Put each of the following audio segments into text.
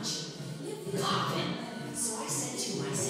much. Live poppin'. So I said to myself,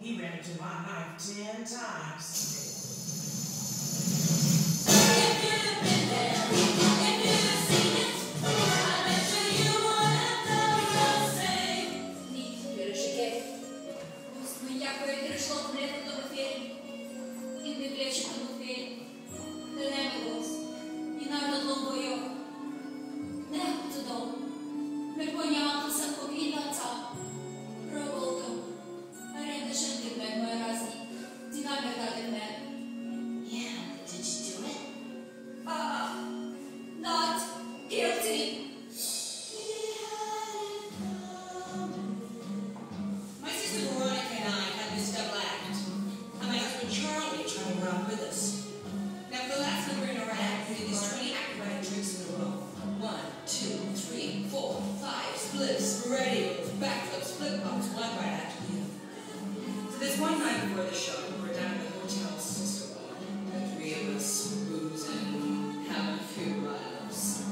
He ran into my life ten times. drinks, booze, and have a few laughs.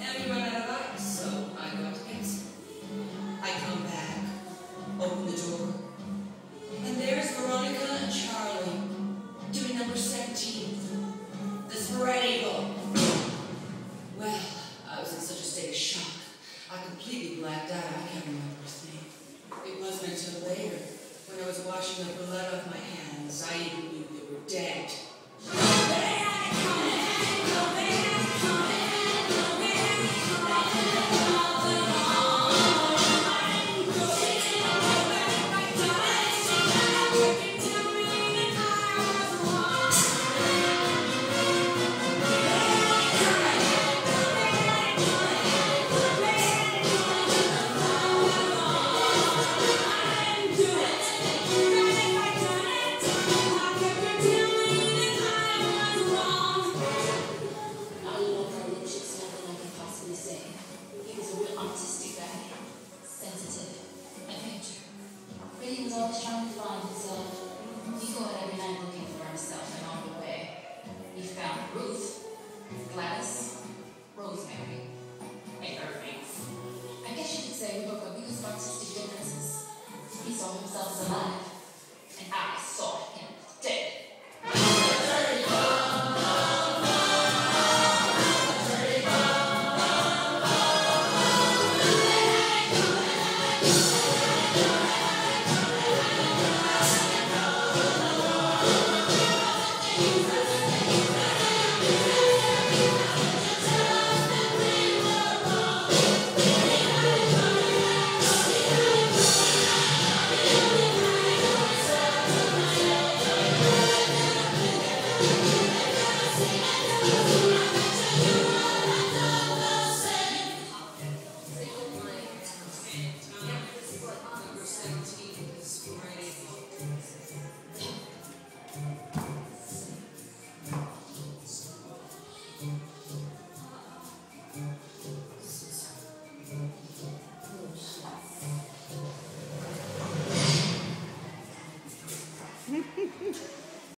And we ran out of ice, so I got pizza. I come back, open the door, and there's Veronica and Charlie doing number 17, the spread eagle. Well, I was in such a state of shock, I completely blacked out. I can't remember his name. It wasn't until later, when I was washing the blood off my hands, I even knew they were dead. Yeah! sống trong gia